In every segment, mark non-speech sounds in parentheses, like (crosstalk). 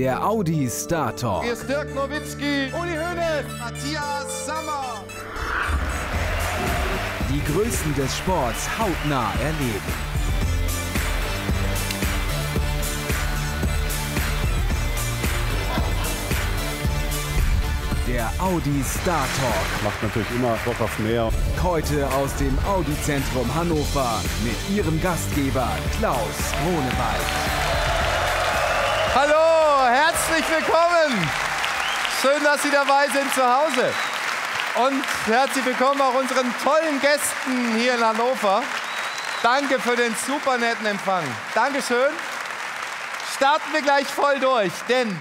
Der Audi Star Talk. Hier ist Dirk Nowitzki, Uli Hoeneß, Matthias Sammer. Die Größten des Sports hautnah erleben. Der Audi Star Talk. Macht natürlich immer Bock auf mehr. Heute aus dem Audi Zentrum Hannover mit ihrem Gastgeber Klaus Grunewald. Hallo, herzlich willkommen. Schön, dass Sie dabei sind zu Hause. Und herzlich willkommen auch unseren tollen Gästen hier in Hannover. Danke für den super netten Empfang. Dankeschön. Starten wir gleich voll durch, denn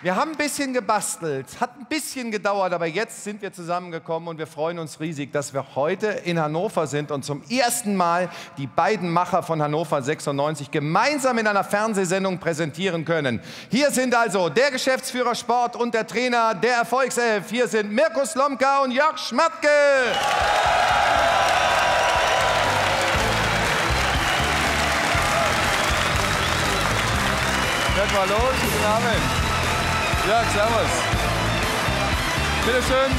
wir haben ein bisschen gebastelt, hat ein bisschen gedauert, aber jetzt sind wir zusammengekommen und wir freuen uns riesig, dass wir heute in Hannover sind und zum ersten Mal die beiden Macher von Hannover 96 gemeinsam in einer Fernsehsendung präsentieren können. Hier sind also der Geschäftsführer Sport und der Trainer der Erfolgself. Hier sind Mirko Slomka und Jörg Schmatke. Hört mal los, guten Abend. Ja, servus. Bitte schön.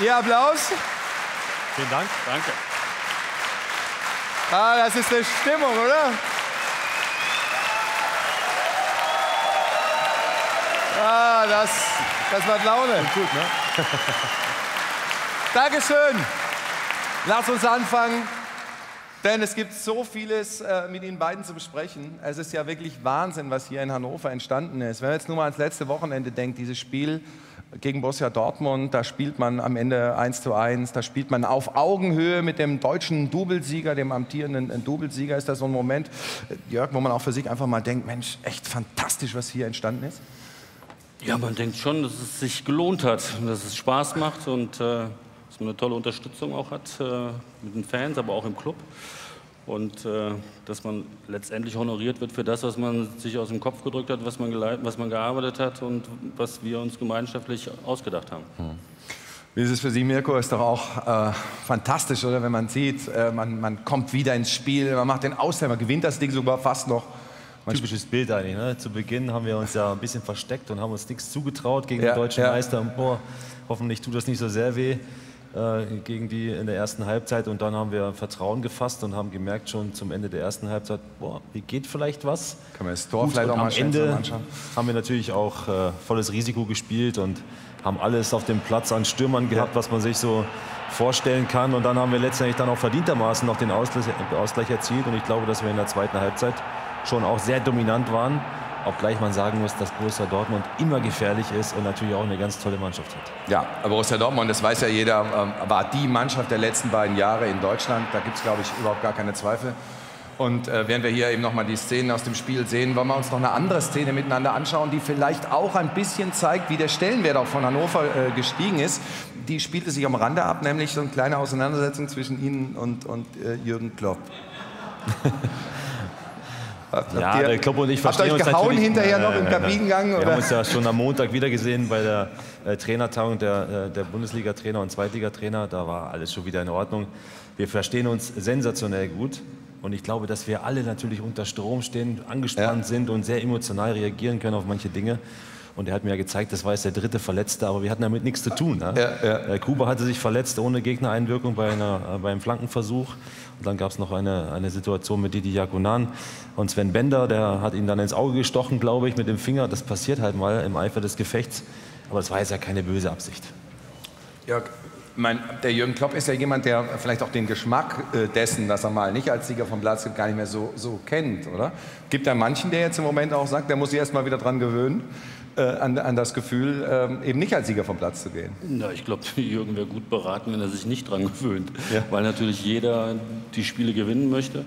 Ihr Applaus. Vielen Dank. Danke. Ah, das ist eine Stimmung, oder? Ah, das, das macht Laune. Gut, ne? (laughs) Dankeschön. Lass uns anfangen, denn es gibt so vieles äh, mit Ihnen beiden zu besprechen. Es ist ja wirklich Wahnsinn, was hier in Hannover entstanden ist. Wenn man jetzt nur mal ans letzte Wochenende denkt, dieses Spiel gegen Borussia Dortmund, da spielt man am Ende 1 zu 1, da spielt man auf Augenhöhe mit dem deutschen Doublesieger, dem amtierenden äh, Doublesieger. Ist das so ein Moment, äh, Jörg, wo man auch für sich einfach mal denkt, Mensch, echt fantastisch, was hier entstanden ist? Ja, man denkt schon, dass es sich gelohnt hat, dass es Spaß macht und äh, dass man eine tolle Unterstützung auch hat äh, mit den Fans, aber auch im Club. Und äh, dass man letztendlich honoriert wird für das, was man sich aus dem Kopf gedrückt hat, was man, was man gearbeitet hat und was wir uns gemeinschaftlich ausgedacht haben. Wie ist es für Sie, Mirko? Ist doch auch äh, fantastisch, oder? Wenn man sieht, äh, man, man kommt wieder ins Spiel, man macht den Ausgleich, man gewinnt das Ding sogar fast noch. Typisches Bild eigentlich. Ne? Zu Beginn haben wir uns ja ein bisschen versteckt und haben uns nichts zugetraut gegen Ja, den deutschen ja. Meister. Und, boah, hoffentlich tut das nicht so sehr weh gegen die in der ersten Halbzeit. Und dann haben wir Vertrauen gefasst und haben gemerkt schon zum Ende der ersten Halbzeit, boah, hier geht vielleicht was. Kann man das Tor Gut, vielleicht auch mal am Ende anschauen? haben wir natürlich auch äh, volles Risiko gespielt und haben alles auf dem Platz an Stürmern gehabt, was man sich so vorstellen kann. Und dann haben wir letztendlich dann auch verdientermaßen noch den Ausgleich, Ausgleich erzielt. Und ich glaube, dass wir in der zweiten Halbzeit schon auch sehr dominant waren. Obgleich man sagen muss, dass Borussia Dortmund immer gefährlich ist und natürlich auch eine ganz tolle Mannschaft hat. Ja, Borussia Dortmund, das weiß ja jeder, ähm, war die Mannschaft der letzten beiden Jahre in Deutschland. Da gibt es, glaube ich, überhaupt gar keine Zweifel. Und äh, während wir hier eben nochmal die Szenen aus dem Spiel sehen, wollen wir uns noch eine andere Szene miteinander anschauen, die vielleicht auch ein bisschen zeigt, wie der Stellenwert auch von Hannover äh, gestiegen ist. Die spielte sich am Rande ab, nämlich so eine kleine Auseinandersetzung zwischen Ihnen und, und äh, Jürgen Klopp. (laughs) Habt Ja, ihr- der Klopp und ich Habt ihr verstehen euch uns gehauen hinterher noch im nein. Kabinengang? Wir Oder? haben uns ja schon am Montag wieder gesehen bei der äh, Trainertagung der, äh, der Bundesliga-Trainer und Zweitligatrainer. Da war alles schon wieder in Ordnung. Wir verstehen uns sensationell gut. Und ich glaube, dass wir alle natürlich unter Strom stehen, angespannt Ja. sind und sehr emotional reagieren können auf manche Dinge. Und er hat mir ja gezeigt, das war jetzt der dritte Verletzte, aber wir hatten damit nichts zu tun. Ne? Ja, ja. Äh, Kuba hatte sich verletzt ohne Gegnereinwirkung bei, einer, äh, beim Flankenversuch. Und dann gab es noch eine, eine Situation mit Didi Jakunan und Sven Bender, der hat ihn dann ins Auge gestochen, glaube ich, mit dem Finger. Das passiert halt mal im Eifer des Gefechts. Aber das war jetzt ja keine böse Absicht. Jörg, mein, der Jürgen Klopp ist ja jemand, der vielleicht auch den Geschmack äh, dessen, dass er mal nicht als Sieger vom Platz gibt, gar nicht mehr so, so kennt, oder? Gibt da manchen, der jetzt im Moment auch sagt, der muss sich erst mal wieder dran gewöhnen, äh, an, an das Gefühl, ähm, eben nicht als Sieger vom Platz zu gehen? Ja, ich glaube, (laughs) Jürgen wäre gut beraten, wenn er sich nicht dran gewöhnt. Ja. Weil natürlich jeder die Spiele gewinnen möchte.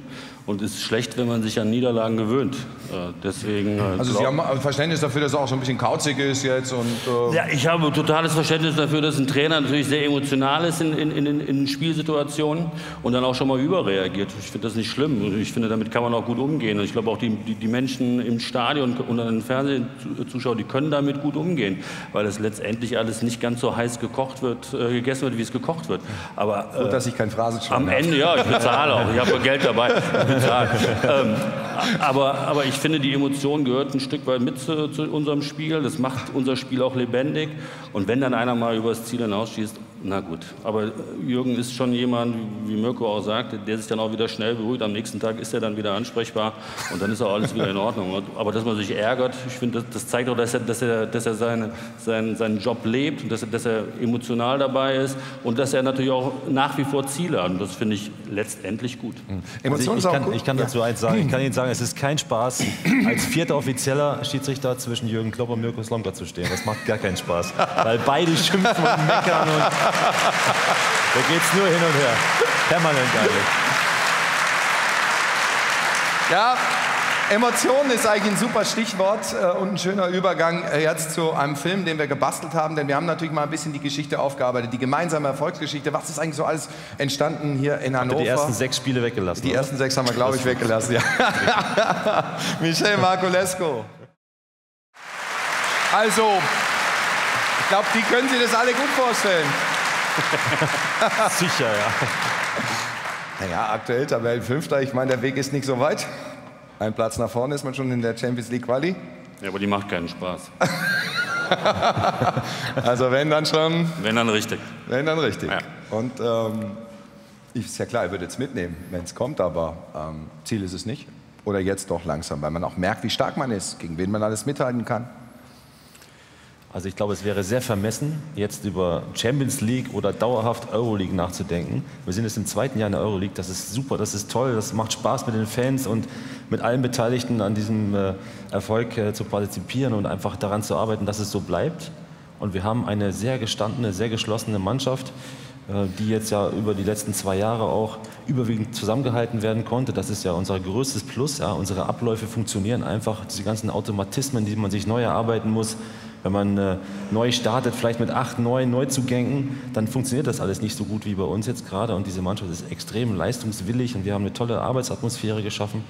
Und ist schlecht, wenn man sich an Niederlagen gewöhnt. Äh, deswegen. Äh, also Sie haben Verständnis dafür, dass er auch so ein bisschen kauzig ist jetzt und. Äh ja, ich habe totales Verständnis dafür, dass ein Trainer natürlich sehr emotional ist in, in, in, in Spielsituationen und dann auch schon mal überreagiert. Ich finde das nicht schlimm. Ich finde, damit kann man auch gut umgehen. Und ich glaube auch die, die, die Menschen im Stadion und an den Fernsehzuschauern, die können damit gut umgehen, weil es letztendlich alles nicht ganz so heiß gekocht wird, äh, gegessen wird, wie es gekocht wird. Aber äh, gut, dass ich kein Phrasenschwein Am Ende, ja, ich bezahle auch. Ich habe Geld dabei. (laughs) ähm, aber, aber ich finde, die Emotion gehört ein Stück weit mit zu, zu, unserem Spiel. Das macht unser Spiel auch lebendig. Und wenn dann einer mal über das Ziel hinausschießt, na gut. Aber Jürgen ist schon jemand, wie Mirko auch sagt, der sich dann auch wieder schnell beruhigt. Am nächsten Tag ist er dann wieder ansprechbar und dann ist auch alles wieder in Ordnung. Aber dass man sich ärgert, ich finde, das, das, zeigt auch, dass er, dass er, dass er seine, seinen, seinen Job lebt und dass er, dass er emotional dabei ist und dass er natürlich auch nach wie vor Ziele hat. Und das finde ich letztendlich gut. Mhm. Also ich, ich, kann, ich, kann, dazu eins sagen. Ich (clears throat) kann Ihnen sagen, es ist kein Spaß, als vierter offizieller Schiedsrichter zwischen Jürgen Klopp und Mirko Slomka zu stehen. Das macht gar keinen Spaß, weil beide schimpfen und meckern und (laughs) da geht's nur hin und her. Permanent eigentlich. Ja, Emotionen ist eigentlich ein super Stichwort äh, und ein schöner Übergang äh, jetzt zu einem Film, den wir gebastelt haben, denn wir haben natürlich mal ein bisschen die Geschichte aufgearbeitet, die gemeinsame Erfolgsgeschichte. Was ist eigentlich so alles entstanden hier in Hannover? Die ersten sechs Spiele weggelassen. Die oder? ersten sechs haben wir, glaube ich, weggelassen. Ja. (laughs) Michel Marculesco. Also, ich glaube, die können sich das alle gut vorstellen. (laughs) Sicher, ja. Naja, aktuell Tabellenfünfter. Ich meine, der Weg ist nicht so weit. Ein Platz nach vorne ist man schon in der Champions League Quali. Ja, aber die macht keinen Spaß. (laughs) also wenn dann schon. Wenn dann richtig. Wenn dann richtig. Ja. Und ähm, ist ja klar, ich würde jetzt mitnehmen, wenn es kommt, aber ähm, Ziel ist es nicht. Oder jetzt doch langsam, weil man auch merkt, wie stark man ist, gegen wen man alles mithalten kann. Also ich glaube, es wäre sehr vermessen, jetzt über Champions League oder dauerhaft Euroleague nachzudenken. Wir sind jetzt im zweiten Jahr in der Euroleague, das ist super, das ist toll, das macht Spaß mit den Fans und mit allen Beteiligten an diesem äh, Erfolg äh, zu partizipieren und einfach daran zu arbeiten, dass es so bleibt. Und wir haben eine sehr gestandene, sehr geschlossene Mannschaft, äh, die jetzt ja über die letzten zwei Jahre auch überwiegend zusammengehalten werden konnte. Das ist ja unser größtes Plus. Ja. Unsere Abläufe funktionieren einfach, diese ganzen Automatismen, die man sich neu erarbeiten muss, wenn man äh, neu startet, vielleicht mit acht, neun Neuzugängen, dann funktioniert das alles nicht so gut wie bei uns jetzt gerade. Und diese Mannschaft ist extrem leistungswillig und wir haben eine tolle Arbeitsatmosphäre geschaffen.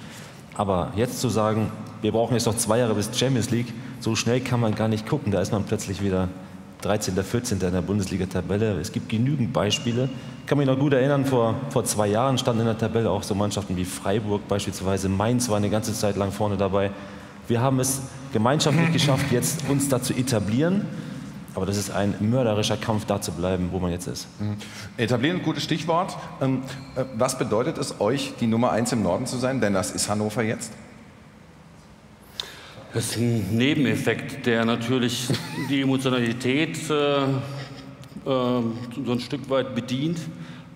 Aber jetzt zu sagen, wir brauchen jetzt noch zwei Jahre bis Champions League, so schnell kann man gar nicht gucken. Da ist man plötzlich wieder 13., 14. in der Bundesliga-Tabelle. Es gibt genügend Beispiele. Ich kann mich noch gut erinnern, vor, vor zwei Jahren standen in der Tabelle auch so Mannschaften wie Freiburg beispielsweise. Mainz war eine ganze Zeit lang vorne dabei. Wir haben es gemeinschaftlich geschafft, jetzt uns da zu etablieren. Aber das ist ein mörderischer Kampf, da zu bleiben, wo man jetzt ist. Mhm. Etablieren, gutes Stichwort. Ähm, äh, was bedeutet es euch, die Nummer eins im Norden zu sein? Denn das ist Hannover jetzt. Das ist ein Nebeneffekt, der natürlich die Emotionalität äh, äh, so ein Stück weit bedient,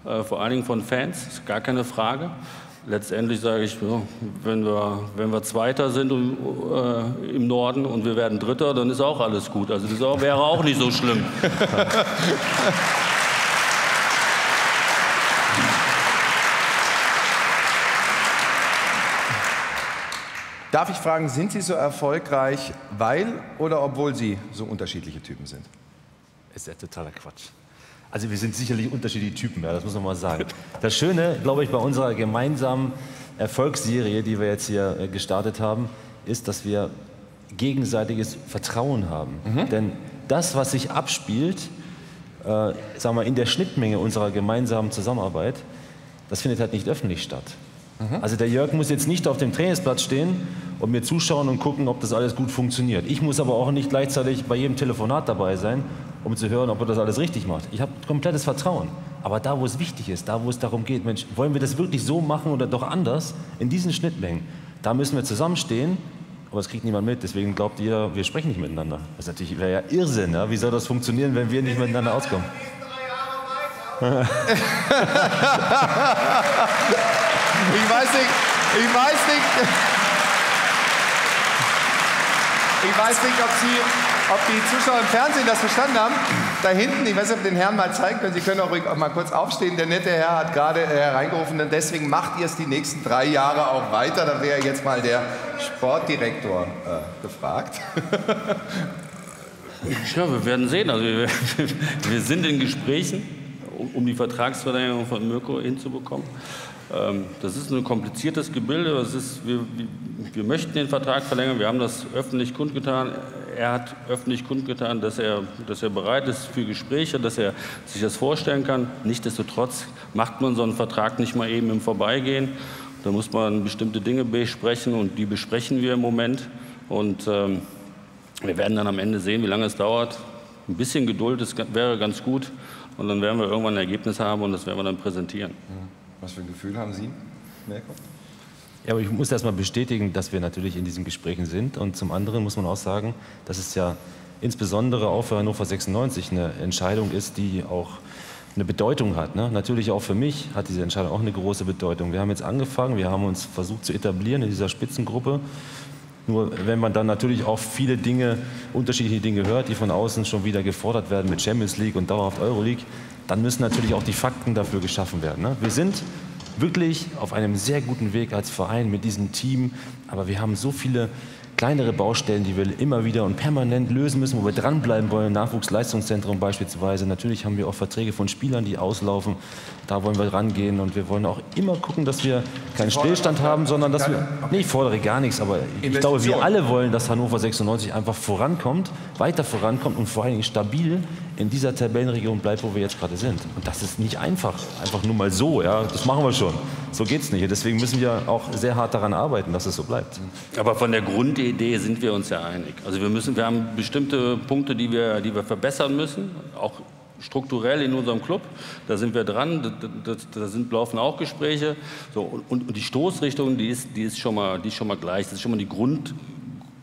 äh, vor allen Dingen von Fans, gar keine Frage letztendlich sage ich, wenn, wir, wenn wir Zweiter sind um, äh, im Norden und wir werden Dritter, dann ist auch alles gut. Also das auch, wäre auch nicht so schlimm. (laughs) Darf ich fragen, sind Sie so erfolgreich, weil oder obwohl Sie so unterschiedliche Typen sind? Das ist ja totaler Quatsch. Also wir sind sicherlich unterschiedliche Typen, ja, das muss man mal sagen. Das Schöne, glaube ich, bei unserer gemeinsamen Erfolgsserie, die wir jetzt hier äh, gestartet haben, ist, dass wir gegenseitiges Vertrauen haben. Mhm. Denn das, was sich abspielt, äh, sagen wir, in der Schnittmenge unserer gemeinsamen Zusammenarbeit, das findet halt nicht öffentlich statt. Mhm. Also der Jörg muss jetzt nicht auf dem Trainingsplatz stehen und mir zuschauen und gucken, ob das alles gut funktioniert. Ich muss aber auch nicht gleichzeitig bei jedem Telefonat dabei sein um zu hören, ob er das alles richtig macht. Ich habe komplettes Vertrauen. Aber da, wo es wichtig ist, da, wo es darum geht, Mensch, wollen wir das wirklich so machen oder doch anders, in diesen Schnittmengen, da müssen wir zusammenstehen, aber das kriegt niemand mit. Deswegen glaubt ihr, wir sprechen nicht miteinander. Das natürlich wäre ja Irrsinn. Ja? Wie soll das funktionieren, wenn wir nicht miteinander auskommen? (laughs) ich weiß nicht, ich weiß nicht, ich weiß nicht, ob Sie ob die Zuschauer im Fernsehen das verstanden haben. da hinten, ich weiß nicht, ob den Herrn mal zeigen können, Sie können auch, ruhig auch mal kurz aufstehen. Der nette Herr hat gerade äh, hereingerufen, und deswegen macht ihr es die nächsten drei Jahre auch weiter. Da wäre jetzt mal der Sportdirektor äh, gefragt. Ja, wir werden sehen. Also wir, wir sind in Gesprächen, um die Vertragsverlängerung von Mirko hinzubekommen. Ähm, das ist ein kompliziertes Gebilde. Ist, wir, wir möchten den Vertrag verlängern. Wir haben das öffentlich kundgetan. Er hat öffentlich kundgetan, dass er, dass er bereit ist für Gespräche, dass er sich das vorstellen kann. Nichtsdestotrotz macht man so einen Vertrag nicht mal eben im Vorbeigehen. Da muss man bestimmte Dinge besprechen und die besprechen wir im Moment. Und ähm, wir werden dann am Ende sehen, wie lange es dauert. Ein bisschen Geduld ist, wäre ganz gut. Und dann werden wir irgendwann ein Ergebnis haben und das werden wir dann präsentieren. Was für ein Gefühl haben Sie, Mirko? Ja, aber ich muss erst mal bestätigen, dass wir natürlich in diesen Gesprächen sind. Und zum anderen muss man auch sagen, dass es ja insbesondere auch für Hannover 96 eine Entscheidung ist, die auch eine Bedeutung hat. Ne? Natürlich auch für mich hat diese Entscheidung auch eine große Bedeutung. Wir haben jetzt angefangen, wir haben uns versucht zu etablieren in dieser Spitzengruppe. Nur wenn man dann natürlich auch viele Dinge, unterschiedliche Dinge hört, die von außen schon wieder gefordert werden mit Champions League und dauerhaft Euroleague, dann müssen natürlich auch die Fakten dafür geschaffen werden. Ne? Wir sind wirklich auf einem sehr guten Weg als Verein mit diesem Team, aber wir haben so viele kleinere Baustellen, die wir immer wieder und permanent lösen müssen, wo wir dranbleiben wollen. Nachwuchsleistungszentrum beispielsweise. Natürlich haben wir auch Verträge von Spielern, die auslaufen. Da wollen wir rangehen und wir wollen auch immer gucken, dass wir keinen Stillstand haben, sondern dass wir. Nee, ich fordere gar nichts, aber ich glaube, wir alle wollen, dass Hannover 96 einfach vorankommt, weiter vorankommt und vor allen Dingen stabil in dieser Tabellenregion bleibt, wo wir jetzt gerade sind. Und das ist nicht einfach. Einfach nur mal so, ja. Das machen wir schon. So geht es nicht. Deswegen müssen wir auch sehr hart daran arbeiten, dass es so bleibt. Aber von der Grundidee sind wir uns ja einig. Also wir müssen, wir haben bestimmte Punkte, die wir, die wir verbessern müssen, auch strukturell in unserem Club. Da sind wir dran, da, da sind, laufen auch Gespräche. So, und, und, die Stoßrichtung, die ist, die, ist schon mal, die ist schon mal gleich. Das ist schon mal die, Grund,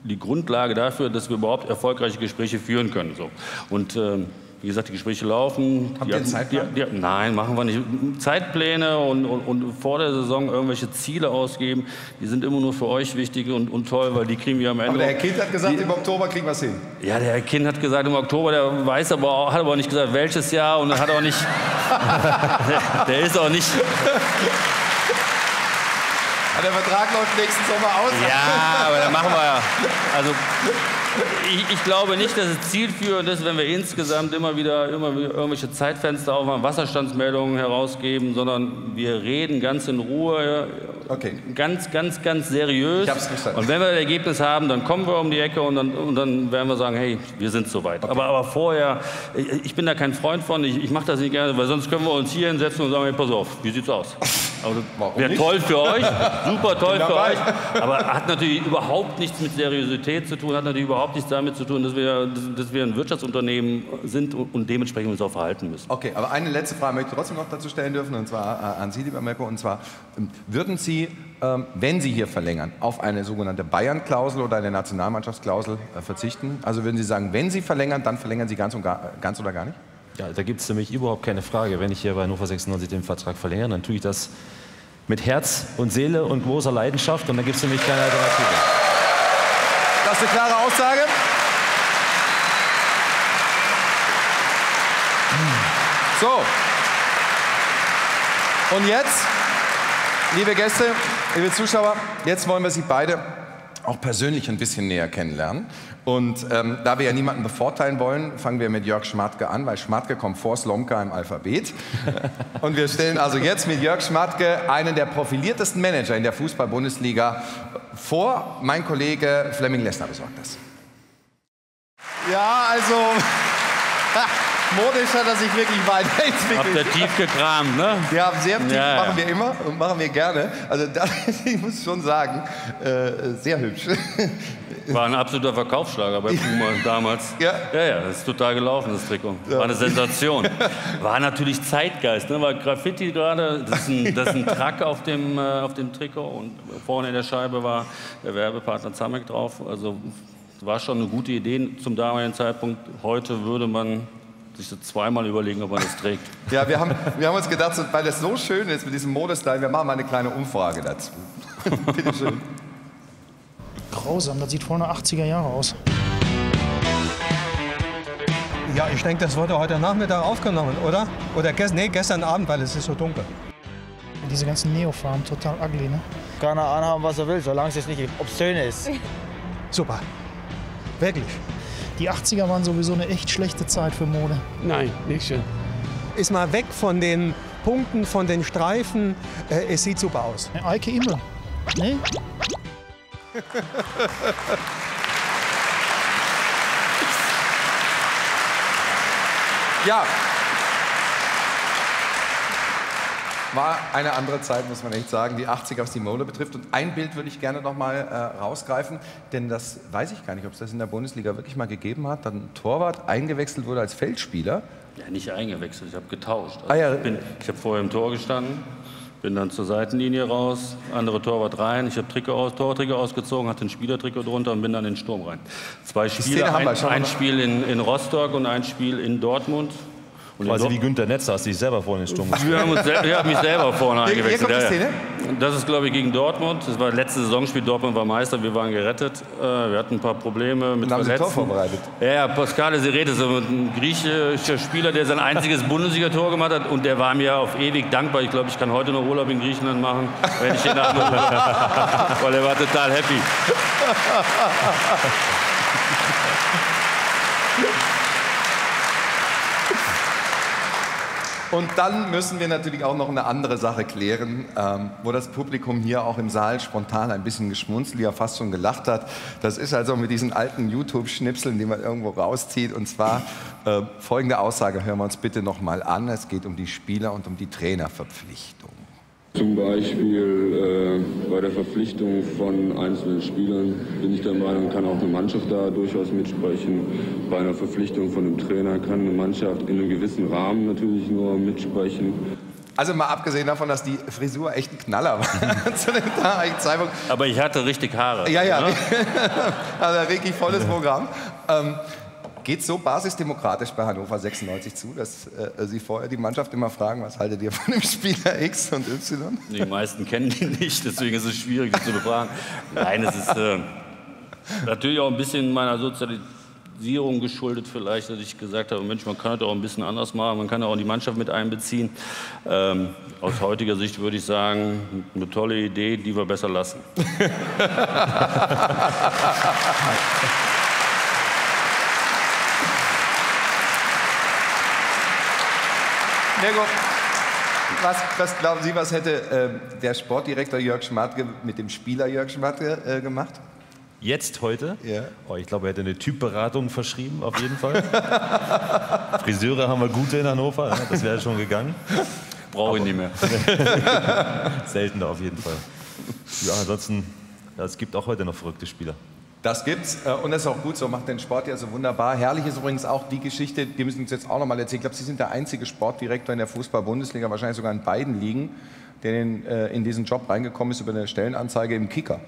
die Grundlage dafür, dass wir überhaupt erfolgreiche Gespräche führen können. So. Und ähm, wie gesagt, die Gespräche laufen. Habt ihr einen Zeitplan? Die, die, nein, machen wir nicht. Zeitpläne und, und, und, vor der Saison irgendwelche Ziele ausgeben, die sind immer nur für euch wichtig und, und toll, weil die kriegen wir am Ende. Aber der Herr Kind hat gesagt, die, im Oktober kriegen wir es hin. Ja, der Herr Kind hat gesagt, im Oktober, der weiß aber auch, hat aber auch nicht gesagt, welches Jahr und hat auch nicht. (laughs) der, der ist auch nicht. Der Vertrag läuft nächsten Sommer aus. Ja, aber dann machen wir ja. Also ich, ich, glaube nicht, dass es zielführend ist, wenn wir insgesamt immer wieder, immer wieder irgendwelche Zeitfenster aufmachen, Wasserstandsmeldungen herausgeben, sondern wir reden ganz in Ruhe, okay. ganz, ganz, ganz seriös. Und wenn wir ein Ergebnis haben, dann kommen wir um die Ecke und dann, und dann werden wir sagen, hey, wir sind soweit. Okay. Aber, aber vorher, ich, ich, bin da kein Freund von, ich, ich mache das nicht gerne, weil sonst können wir uns hier hinsetzen und sagen, hey, pass auf, wie sieht's aus? (laughs) Wäre toll für euch, (laughs) super toll für euch, aber hat natürlich überhaupt nichts mit Seriosität zu tun, hat natürlich überhaupt nichts damit zu tun, dass wir, dass wir ein Wirtschaftsunternehmen sind und dementsprechend uns auch verhalten müssen. Okay, aber eine letzte Frage möchte ich trotzdem noch dazu stellen dürfen, und zwar äh, an Sie, lieber Mirko, und zwar, ähm, würden Sie, ähm, wenn Sie hier verlängern, auf eine sogenannte Bayern-Klausel oder eine Nationalmannschaftsklausel äh, verzichten? Also würden Sie sagen, wenn Sie verlängern, dann verlängern Sie ganz, und gar, ganz oder gar nicht? Ja, da gibt es für mich überhaupt keine Frage. Wenn ich hier bei Hannover 96 den Vertrag verlängere, dann tue ich das mit Herz und Seele und großer Leidenschaft und dann gibt es für mich keine Alternative. Das ist eine klare Aussage. So. Und jetzt, liebe Gäste, liebe Zuschauer, jetzt wollen wir Sie beide auch persönlich ein bisschen näher kennenlernen. Und ähm, da wir ja niemanden bevorteilen wollen, fangen wir mit Jörg Schmatke an, weil Schmatke kommt vor Slomka im Alphabet. (laughs) Und wir stellen also jetzt mit Jörg Schmatke einen der profiliertesten Manager in der Fußball-Bundesliga vor. Mein Kollege Flemming Lessner besorgt das. Ja, also... (laughs) Modisch hat er sich wirklich weiterentwickelt. Habt ihr tief gekramt, ne? Wir haben sehr tief, ja, machen wir immer und machen wir gerne. Also das, (laughs) ich muss schon sagen, äh, sehr hübsch. War ein absoluter Verkaufsschlager bei Puma damals. Ja? Ja, ja, das ist total gelaufen, das Trikot. War eine Sensation. (laughs) War natürlich Zeitgeist, ne? War Graffiti gerade, das ist ein, das ist ein Track auf dem, äh, auf dem Trikot und vorne in der Scheibe war der Werbepartner Zamek drauf. Also war schon eine gute Idee zum damaligen Zeitpunkt. Heute würde man sich so zweimal überlegen, ob man das trägt. Ja, wir haben, wir haben uns gedacht, weil das so schön ist mit diesem Modestyle, wir machen mal eine kleine Umfrage dazu. (laughs) Bitte schön. Grausam, das sieht vorne 80er Jahre aus. Ja, ich denke, das wurde heute Nachmittag aufgenommen, oder? Oder gest nee, gestern Abend, weil es ist so dunkel. Diese ganzen Neofarben, total ugly, ne? Kann er anhaben, was er will, solange es jetzt nicht obszön ist. (laughs) Super. Wirklich. Die 80er waren sowieso eine echt schlechte Zeit für Mode. Nein, nicht schön. Ist mal weg von den Punkten, von den Streifen. Äh, es sieht super aus. Eike immer. Ne? Ja. War eine andere Zeit, muss man echt sagen, die 80er, was die Mole betrifft. Und ein Bild würde ich gerne noch mal äh, rausgreifen, denn das weiß ich gar nicht, ob es das in der Bundesliga wirklich mal gegeben hat. Dann ein Torwart eingewechselt wurde als Feldspieler. Ja, nicht eingewechselt, ich habe getauscht. Also Ah, ja. Ich, ich habe vorher im Tor gestanden, bin dann zur Seitenlinie raus, andere Torwart rein, ich habe Trikot aus, Tortrikot ausgezogen, hatte ein Spielertrikot drunter und bin dann in den Sturm rein. Zwei Spiele, ein, ein. Spiel in, in Rostock und ein Spiel in Dortmund. Und Quasi wie Günther Netz, da hast du dich selber vorne in den Sturm wir haben uns sel ich habe mich selber vorne Hier- hier eingewechselt. kommt die ja. Das ist, glaube ich, gegen Dortmund. Das war das letzte Saisonspiel. Dortmund war Meister. Wir waren gerettet. Äh, Wir hatten ein paar Probleme mit Und haben Sie ein Tor Verletzten. vorbereitet? Ja, ja, Pascale Seredes, so ein griechischer Spieler, der sein einziges Bundesligator gemacht hat. Und der war mir auf ewig dankbar. Ich glaube, ich kann heute noch Urlaub in Griechenland machen, wenn ich ihn anrufe. (laughs) Weil er war total happy. Und dann müssen wir natürlich auch noch eine andere Sache klären, ähm, wo das Publikum hier auch im Saal spontan ein bisschen geschmunzelt, ja fast schon gelacht hat. Das ist also mit diesen alten YouTube-Schnipseln, die man irgendwo rauszieht. Und zwar äh, folgende Aussage hören wir uns bitte noch mal an. Es geht um die Spieler und um die Trainerverpflichtung. Zum Beispiel äh, bei der Verpflichtung von einzelnen Spielern bin ich der Meinung, kann auch eine Mannschaft da durchaus mitsprechen. Bei einer Verpflichtung von einem Trainer kann eine Mannschaft in einem gewissen Rahmen natürlich nur mitsprechen. Also mal abgesehen davon, dass die Frisur echt ein Knaller war (laughs) zu dem Zeitpunkt. Aber ich hatte richtig Haare. Ja, ja, ne? (laughs) also richtig volles Programm. Ähm, Geht so basisdemokratisch bei Hannover 96 zu, dass äh, Sie vorher die Mannschaft immer fragen, was haltet ihr von dem Spieler X und Y? Die meisten kennen die nicht, deswegen ist es schwierig, die zu befragen. Nein, es ist äh, natürlich auch ein bisschen meiner Sozialisierung geschuldet vielleicht, dass ich gesagt habe, Mensch, man kann das auch ein bisschen anders machen, man kann auch die Mannschaft mit einbeziehen. Ähm, aus heutiger Sicht würde ich sagen, eine tolle Idee, die wir besser lassen. (laughs) Mirko, was, was glauben Sie, was hätte äh, der Sportdirektor Jörg Schmatke mit dem Spieler Jörg Schmatke äh, gemacht? Jetzt heute? Ja. Oh, ich glaube, er hätte eine Typberatung verschrieben, auf jeden Fall. (laughs) Friseure haben wir gute in Hannover, das wäre schon gegangen. Brauche ich nicht mehr. (laughs) Seltener auf jeden Fall. Ja, ansonsten, ja, es gibt auch heute noch verrückte Spieler. Das gibt's äh, und das ist auch gut so, macht den Sport ja so wunderbar. Herrlich ist übrigens auch die Geschichte, die müssen uns jetzt auch nochmal erzählen. Ich glaube, Sie sind der einzige Sportdirektor in der Fußball-Bundesliga, wahrscheinlich sogar in beiden Ligen, der in, äh, in diesen Job reingekommen ist über eine Stellenanzeige im Kicker.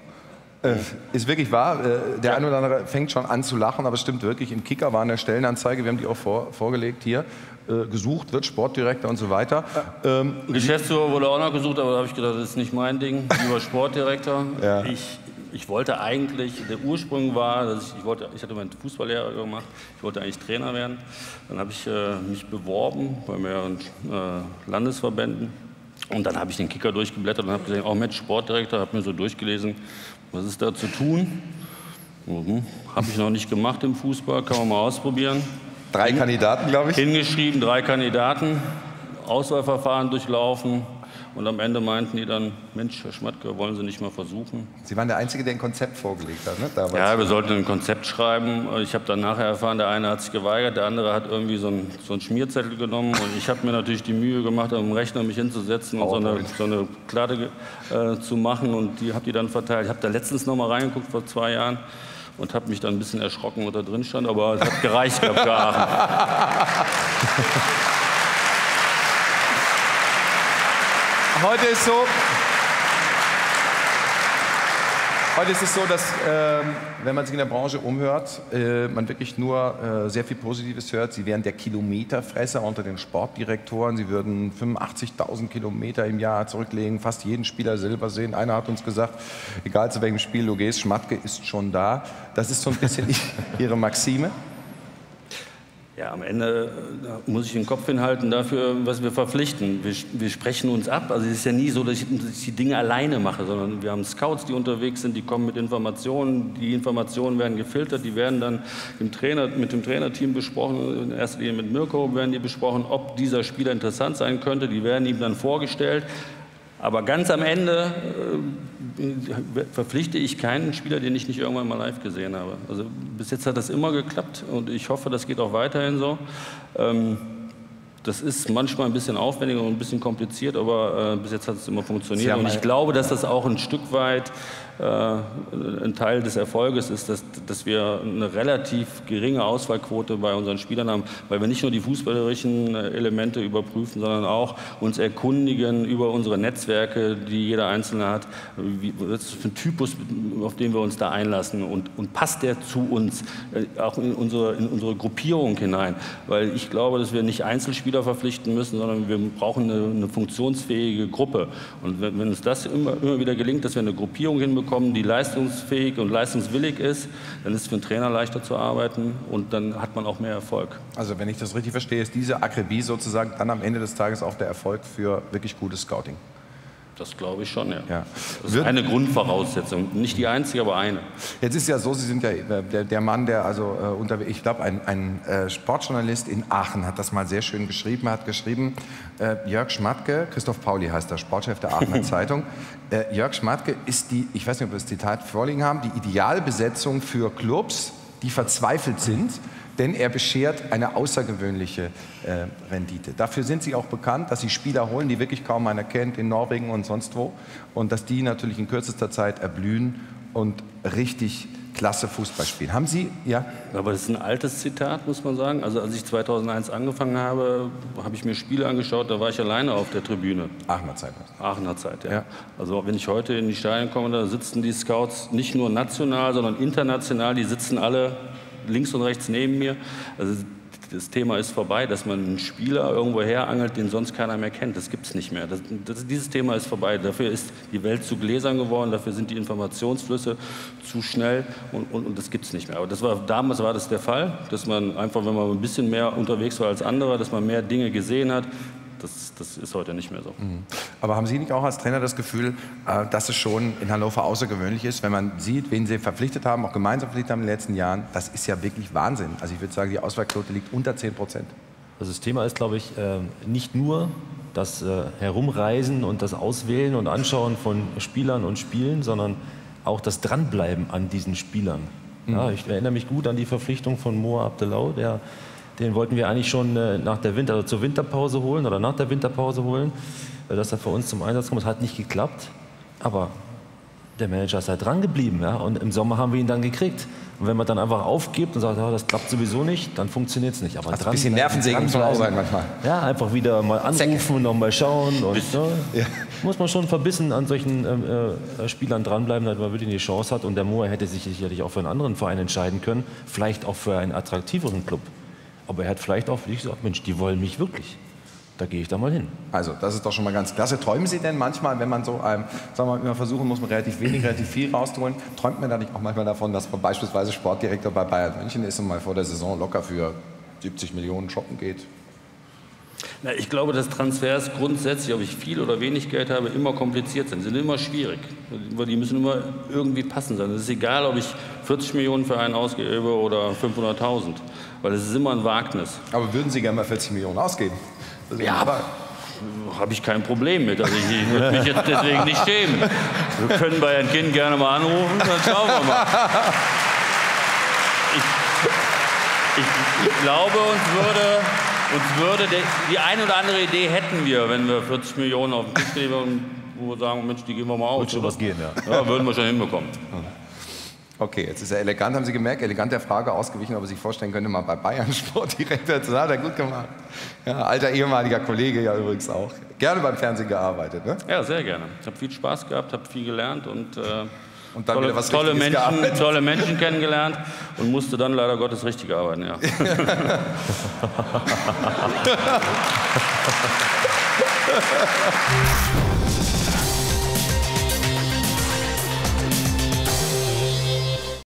Äh, ist wirklich wahr. Äh, der eine oder andere fängt schon an zu lachen, aber es stimmt wirklich. Im Kicker war eine Stellenanzeige, wir haben die auch vor, vorgelegt hier. Äh, gesucht wird, Sportdirektor und so weiter. Ähm, Geschäftsführer wurde auch noch gesucht, aber da habe ich gedacht, das ist nicht mein Ding. Lieber Sportdirektor. Ja. Ich, ich wollte eigentlich, der Ursprung war, dass ich, ich, wollte, ich hatte meinen Fußballlehrer gemacht, ich wollte eigentlich Trainer werden. Dann habe ich äh, mich beworben bei mehreren äh, Landesverbänden. Und dann habe ich den Kicker durchgeblättert und habe gesehen, oh Mensch, Sportdirektor, habe mir so durchgelesen, was ist da zu tun? Mhm. Habe ich noch nicht gemacht im Fußball, kann man mal ausprobieren. drei Kandidaten, glaube ich. Hingeschrieben, drei Kandidaten, Auswahlverfahren durchlaufen und am Ende meinten die dann, Mensch, Herr Schmatke, wollen Sie nicht mal versuchen? Sie waren der Einzige, der ein Konzept vorgelegt hat, ne? damals. Ja, wir sollten ein Konzept schreiben. Ich habe dann nachher erfahren, der eine hat sich geweigert, der andere hat irgendwie so einen, so einen Schmierzettel genommen und ich habe mir natürlich die Mühe gemacht, am Rechner mich hinzusetzen und so eine, so eine Klatte äh, zu machen und die habe die dann verteilt. Ich habe da letztens noch mal reingeguckt vor zwei Jahren und habe mich dann ein bisschen erschrocken, was da drin stand, aber es hat gereicht gehabt für (laughs) Aachen. Heute ist so. Heute ist es so, dass, ähm, wenn man sich in der Branche umhört, äh, man wirklich nur äh, sehr viel Positives hört. Sie wären der Kilometerfresser unter den Sportdirektoren. Sie würden 85.000 Kilometer im Jahr zurücklegen, fast jeden Spieler selber sehen. Einer hat uns gesagt, egal zu welchem Spiel du gehst, Schmatke ist schon da. Das ist so ein bisschen (laughs) Ihre Maxime. Ja, am Ende muss ich den Kopf hinhalten dafür, was wir verpflichten. Wir, wir sprechen uns ab. Also es ist ja nie so, dass ich, dass ich, die Dinge alleine mache, sondern wir haben Scouts, die unterwegs sind, die kommen mit Informationen. Die Informationen werden gefiltert, die werden dann im Trainer, mit dem Trainerteam besprochen. In erster Linie mit Mirko werden die besprochen, ob dieser Spieler interessant sein könnte. Die werden ihm dann vorgestellt. Aber ganz am Ende äh, verpflichte ich keinen Spieler, den ich nicht irgendwann mal live gesehen habe. Also bis jetzt hat das immer geklappt und ich hoffe, das geht auch weiterhin so. Ähm, das ist manchmal ein bisschen aufwendiger und ein bisschen kompliziert, aber äh, bis jetzt hat es immer funktioniert. Und ich glaube, dass das auch ein Stück weit ein Teil des Erfolges ist, dass, dass wir eine relativ geringe Auswahlquote bei unseren Spielern haben, weil wir nicht nur die fußballerischen äh, Elemente überprüfen, sondern auch uns erkundigen über unsere Netzwerke, die jeder Einzelne hat. Was ist für ein Typus, auf den wir uns da einlassen und, und passt der zu uns, äh, auch in unsere, in unsere Gruppierung hinein? Weil ich glaube, dass wir nicht Einzelspieler verpflichten müssen, sondern wir brauchen eine, eine funktionsfähige Gruppe. Und wenn, wenn uns das immer, immer wieder gelingt, dass wir eine Gruppierung hinbekommen, bekommen, die leistungsfähig und leistungswillig ist, dann ist es für einen Trainer leichter zu arbeiten und dann hat man auch mehr Erfolg. Also wenn ich das richtig verstehe, ist diese Akribie sozusagen dann am Ende des Tages auch der Erfolg für wirklich gutes Scouting. Das glaube ich schon, ja. ja. Das ist eine Grundvoraussetzung, nicht die einzige, aber eine. Jetzt ist ja so, Sie sind ja äh, der, der Mann, der also äh, unter, ich glaube, ein, ein äh, Sportjournalist in Aachen hat das mal sehr schön geschrieben. Er hat geschrieben, äh, Jörg Schmatke, Christoph Pauli heißt der Sportchef der Aachener (laughs) Zeitung. Äh, Jörg Schmatke ist die, ich weiß nicht, ob wir das Zitat vorliegen haben, die Idealbesetzung für Clubs, die verzweifelt sind denn er beschert eine außergewöhnliche äh, Rendite. Dafür sind sie auch bekannt, dass sie Spieler holen, die wirklich kaum einer kennt, in Norwegen und sonst wo, und dass die natürlich in kürzester Zeit erblühen und richtig klasse Fußball spielen. Haben Sie, ja? Aber das ist ein altes Zitat, muss man sagen. Also als ich 2001 angefangen habe, habe ich mir Spiele angeschaut, da war ich alleine auf der Tribüne. Aachener Zeit. Aachener Zeit, ja. ja. Also wenn ich heute in die Stadien komme, da sitzen die Scouts nicht nur national, sondern international, die sitzen alle links und rechts neben mir. Also das Thema ist vorbei, dass man einen Spieler irgendwo herangelt, den sonst keiner mehr kennt. Das gibt es nicht mehr. Das, das, dieses Thema ist vorbei. Dafür ist die Welt zu gläsern geworden, dafür sind die Informationsflüsse zu schnell und, und, und das gibt es nicht mehr. Aber das war, damals war das der Fall, dass man einfach, wenn man ein bisschen mehr unterwegs war als andere, dass man mehr Dinge gesehen hat, das, das ist heute nicht mehr so. Mhm. Aber haben Sie nicht auch als Trainer das Gefühl, äh, dass es schon in Hannover außergewöhnlich ist, wenn man sieht, wen Sie verpflichtet haben, auch gemeinsam verpflichtet haben in den letzten Jahren? Das ist ja wirklich Wahnsinn. Also ich würde sagen, die Auswahlquote liegt unter 10 Prozent. Also das Thema ist, glaube ich, äh, nicht nur das äh, Herumreisen und das Auswählen und Anschauen von Spielern und Spielen, sondern auch das Dranbleiben an diesen Spielern. Ja, mhm. ich erinnere mich gut an die Verpflichtung von Moa Abdelau, der den wollten wir eigentlich schon äh, nach der Winter, also zur Winterpause holen oder nach der Winterpause holen, dass er für uns zum Einsatz kommt. Das hat nicht geklappt, aber der Manager ist halt dran geblieben. Ja? Und im Sommer haben wir ihn dann gekriegt. Und wenn man dann einfach aufgibt und sagt, oh, das klappt sowieso nicht, dann funktioniert es nicht. Aber also ein bisschen Nervensägen auch sein manchmal. Ja, einfach wieder mal anrufen und noch mal schauen. Und, ne, ja. Muss man schon verbissen an solchen ähm, äh, Spielern dranbleiben, damit man wirklich die Chance hat. Und der Moa hätte sich sicherlich auch für einen anderen Verein entscheiden können, vielleicht auch für einen attraktiveren Club. Aber er hat vielleicht auch für sich gesagt, Mensch, die wollen mich wirklich. Da gehe ich da mal hin. Also, das ist doch schon mal ganz klasse. Träumen Sie denn manchmal, wenn man so, ähm, sagen wir mal, immer versuchen muss, man relativ wenig, relativ viel rauszuholen, träumt man da nicht auch manchmal davon, dass man beispielsweise Sportdirektor bei Bayern München ist und mal vor der Saison locker für 70 Millionen shoppen geht? Na, ich glaube, dass Transfers grundsätzlich, ob ich viel oder wenig Geld habe, immer kompliziert sind. Sie sind immer schwierig. Die müssen immer irgendwie passend sein. Es ist egal, ob ich 40 Millionen für einen ausgebe oder 500.000 weil es ist immer ein Wagnis. Aber würden Sie gerne mal 40 Millionen ausgeben? Ja, aber habe ich kein Problem mit. Also ich würde mich jetzt deswegen nicht schämen. Wir können bei Herrn Kind gerne mal anrufen, dann schauen wir mal. Ich, ich, glaube, uns würde, uns würde die, die eine oder andere Idee hätten wir, wenn wir 40 Millionen auf den Tisch legen, wo wir sagen, Mensch, die gehen wir mal aus. Würde schon was gehen, ja. Ja, würden wir schon hinbekommen. Okay, jetzt ist er elegant, haben Sie gemerkt, elegant der Frage ausgewichen, ob er sich vorstellen könnte, mal bei Bayern Sportdirektor zu sein. Hat er gut gemacht. Ja, alter ehemaliger Kollege ja übrigens auch. Gerne beim Fernsehen gearbeitet, ne? Ja, sehr gerne. Ich habe viel Spaß gehabt, habe viel gelernt und, äh, und tolle, tolle Menschen, tolle Menschen kennengelernt und musste dann leider Gottes richtig arbeiten, ja. (laughs) (laughs)